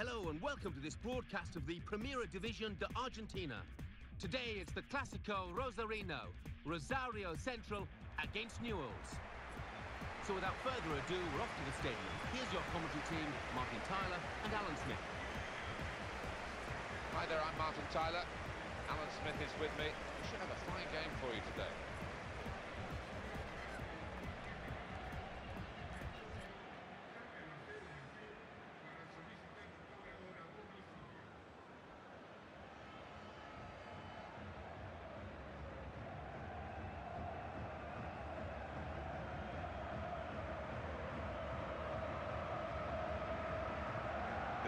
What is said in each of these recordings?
Hello and welcome to this broadcast of the Primera División de Argentina. Today it's the Clásico Rosarino, Rosario Central against Newell's. So without further ado, we're off to the stadium. Here's your commentary team, Martin Tyler and Alan Smith. Hi there, I'm Martin Tyler. Alan Smith is with me. We should have a fine game for you today.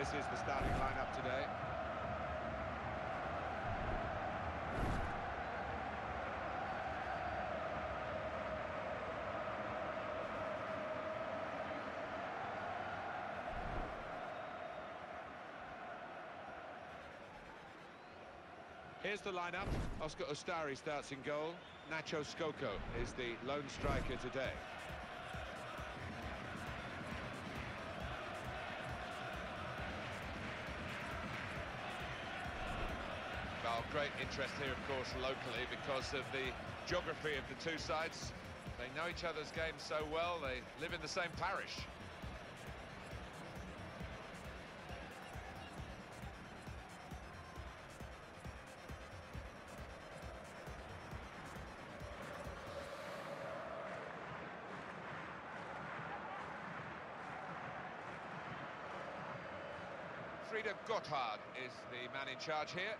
This is the starting lineup today. Here's the lineup. Oscar Ustari starts in goal. Nacho Scocco is the lone striker today. Great interest here, of course, locally because of the geography of the two sides. They know each other's games so well, they live in the same parish. Frieda Gotthard is the man in charge here.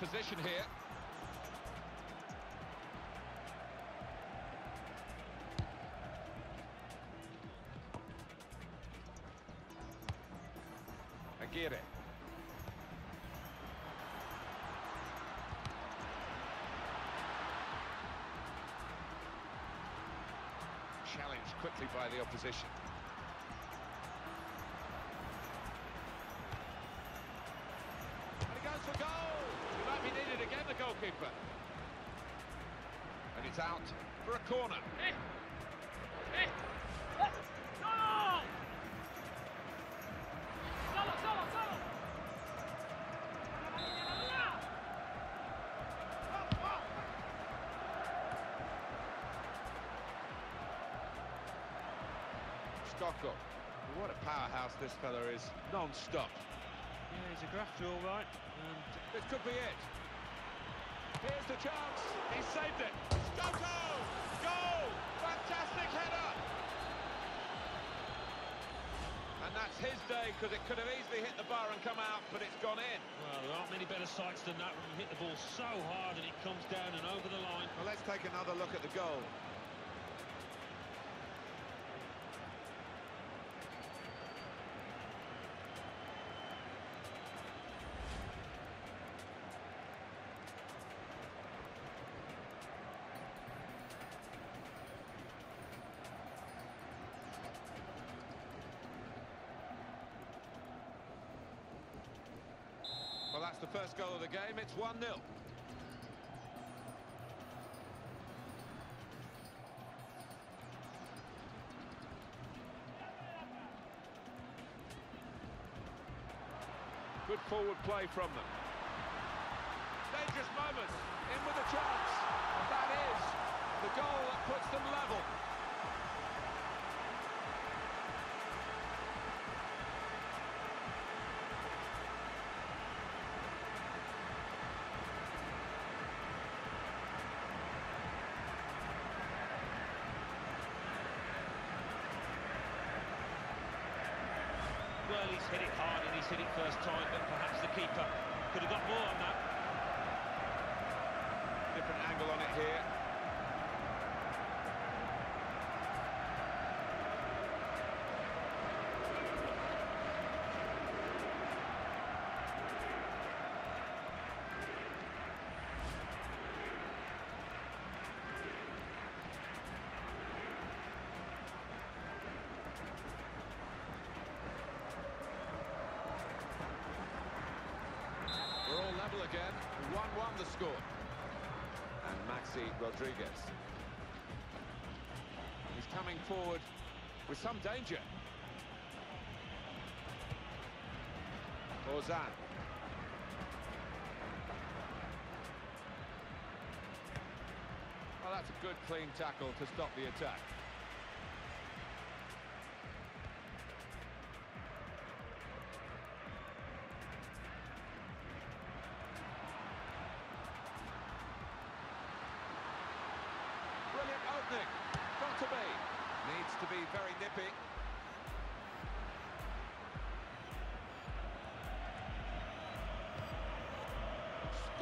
Position here. Aguirre. Challenged quickly by the opposition. For a corner. Scocco. What a powerhouse this fella is, non-stop. Yeah, he's a grafter, all right. And This could be it. Here's the chance. He saved it. Scocco! Goal! Fantastic header! And that's his day because it could have easily hit the bar and come out, but it's gone in. well, there aren't many better sights than that when you hit the ball so hard and it comes down and over the line. Well, let's take another look at the goal. Well, that's the first goal of the game. It's 1-0. Good forward play from them. Dangerous moments, in with a chance. And that is the goal that puts them level. Hit it first time, but perhaps the keeper could have got more on that. Different angle on it here. Level again. 1-1 the score. And Maxi Rodriguez. He's coming forward with some danger. Ozan. Well, that's a good, clean tackle to stop the attack.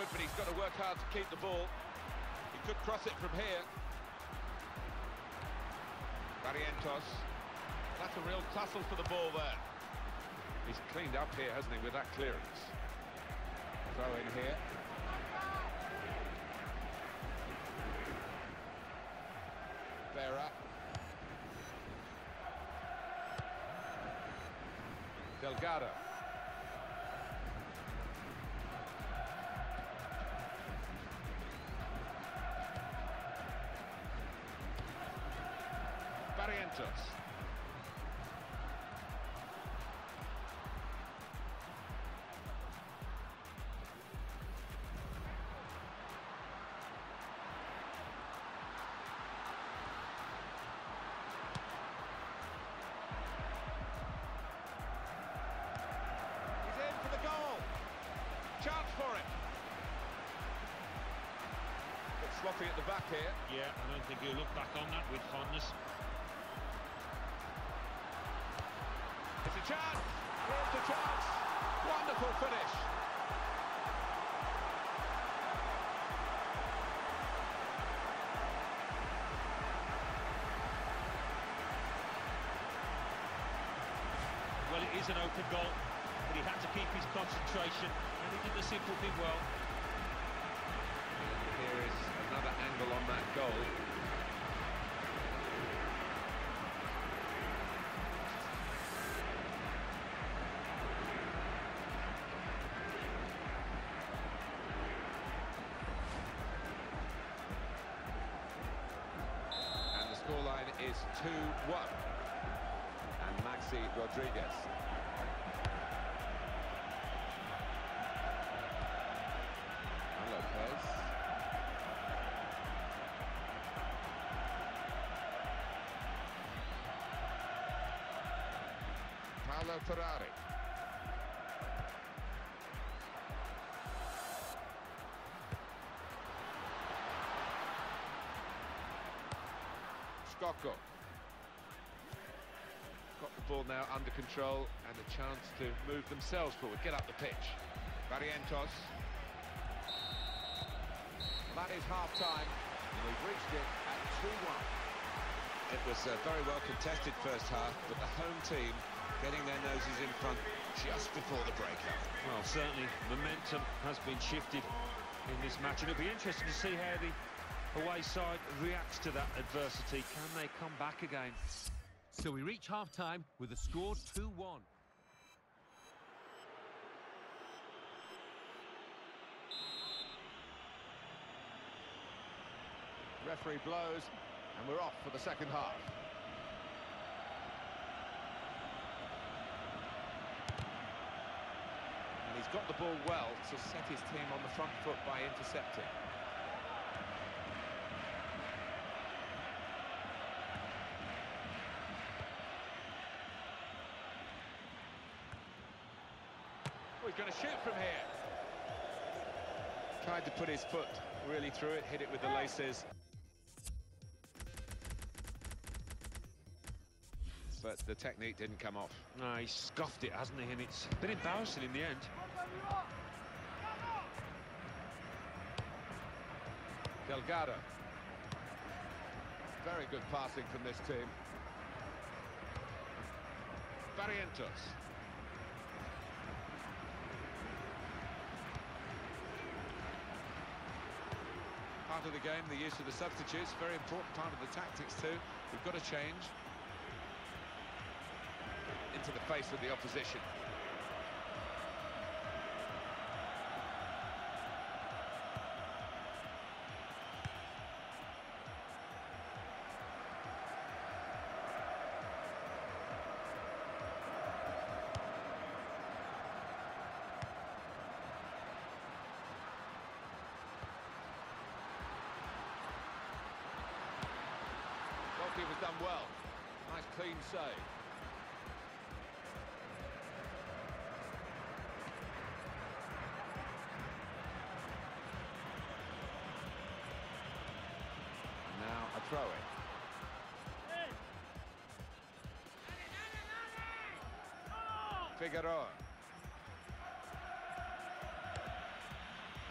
good, but he's got to work hard to keep the ball. He could cross it from here. Barrientos. That's a real tussle for the ball there. He's cleaned up here, hasn't he, with that clearance. Throw in here. Vera. Delgado. Bit sloppy at the back here. Yeah, I don't think he'll look back on that with fondness. Chance. Here's the chance. Wonderful finish. Well, it is an open goal, but he had to keep his concentration, and he did the simple thing well. Here is another angle on that goal. 2-1. And Maxi Rodriguez. And Lopez. Paolo Ferrari. Scocco. Got the ball now under control and a chance to move themselves forward, get up the pitch. Barrientos. That is half-time, and we've reached it at 2-1. It was a very well contested first half, but the home team getting their noses in front just before the break-up. Well, certainly momentum has been shifted in this match, and it'll be interesting to see how the away side reacts to that adversity. Can they come back again? So we reach half-time with a score 2-1. Referee blows, and we're off for the second half. And he's got the ball well to set his team on the front foot by intercepting. Going to shoot from here. Tried to put his foot really through it, hit it with the laces. But the technique didn't come off. No, he scuffed it, hasn't he? And it's been embarrassing in the end. Delgado. Very good passing from this team. Barrientos. Part of the game, the use of the substitutes, very important part of the tactics too. We've got to change into the face of the opposition. Done well. Nice clean save. And now a throw in. Figueroa.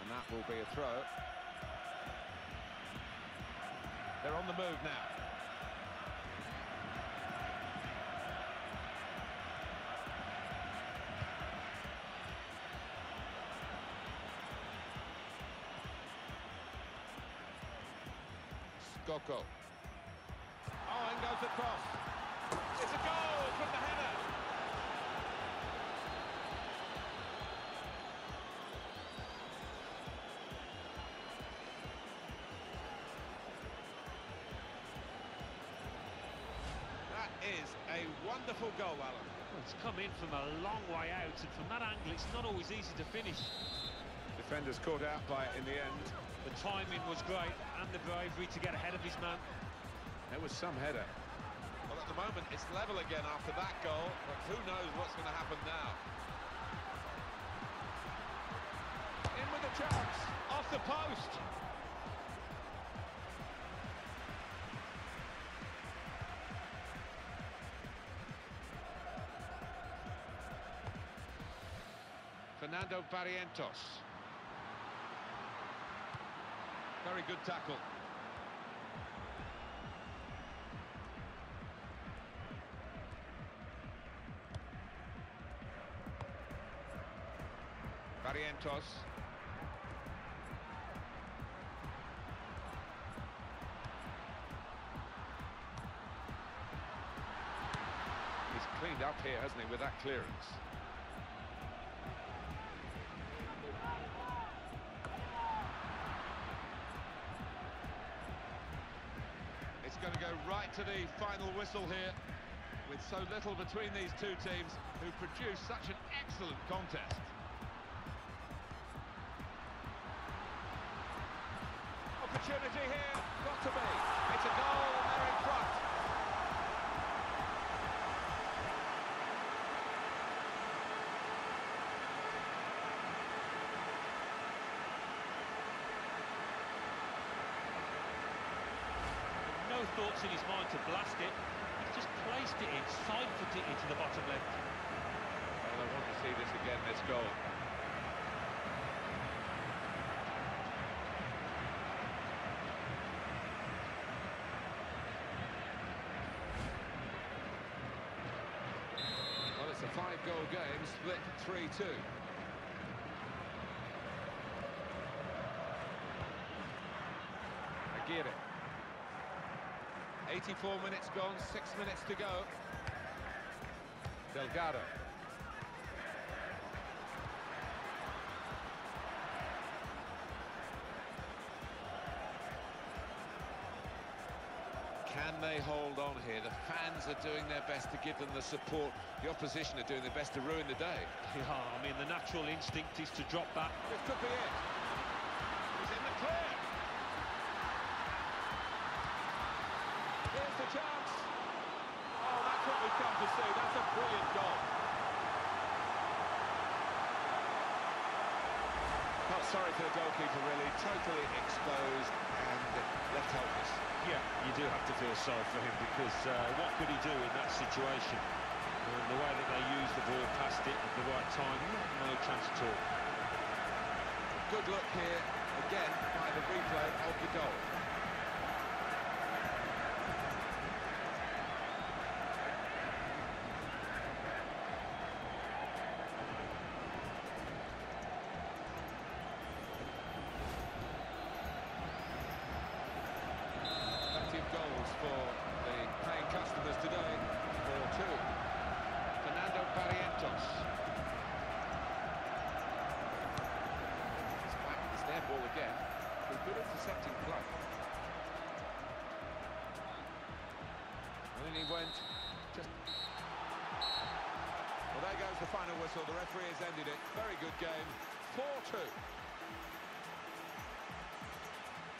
And that will be a throw. They're on the move now. Scocco. Oh, and goes across. It's a goal from the header. That is a wonderful goal, Alan. Well, it's come in from a long way out, and from that angle, it's not always easy to finish. Defenders caught out by it in the end. The timing was great, and the bravery to get ahead of his man. There was some header. Well, at the moment, it's level again after that goal, but who knows what's going to happen now. In with the chance, off the post. Fernando Barrientos. Very good tackle. Barrientos. He's cleaned up here, hasn't he, with that clearance. Going to go right to the final whistle here, with so little between these two teams who produced such an excellent contest. Opportunity here, got to be. It's a goal and they're in front. No thoughts in his mind to blast it. He's just placed it in, side-foot it into the bottom left. Well, I want to see this again, this goal. Well, it's a five-goal game, split 3-2. Aguirre. 84 minutes gone, six minutes to go. Delgado. Can they hold on here? The fans are doing their best to give them the support. The opposition are doing their best to ruin the day. Yeah, I mean, the natural instinct is to drop back. This could be it. He's in the clear. The chance. Oh, that's what we've come to see. That's a brilliant goal. Not sorry for the goalkeeper, really. Totally exposed and left helpless. Yeah, you do have to feel sorry for him because uh, what could he do in that situation? And the way that they used the ball past it at the right time, no chance at all. good look here, again, by the replay of the goal. Intercepting play. And he went just... Well, there goes the final whistle. The referee has ended it. Very good game. 4-2.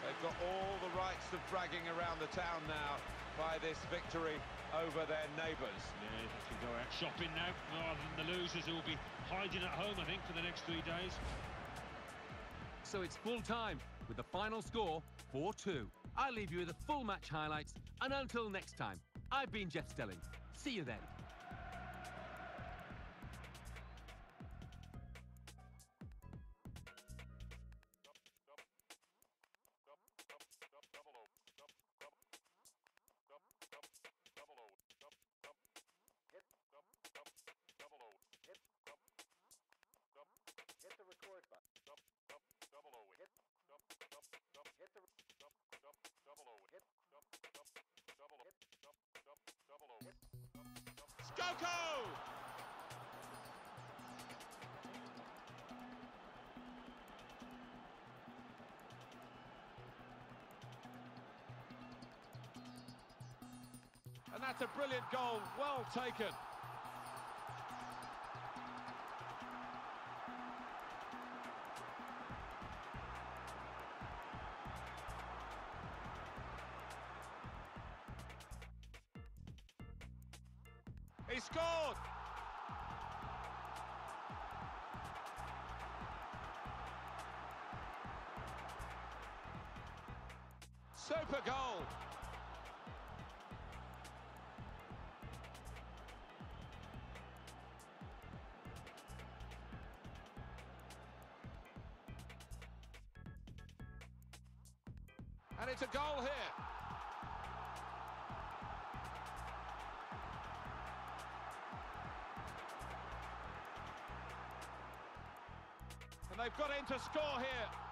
They've got all the rights of bragging around the town now by this victory over their neighbours. Yeah, they can go out shopping now, rather than the losers who will be hiding at home, I think, for the next three days. So it's full time with the final score 4-2. I'll leave you with the full match highlights and until next time, I've been Jeff Stelling. See you then. Scocco! And that's a brilliant goal, well taken. He scored! Super goal! They've got in to score here.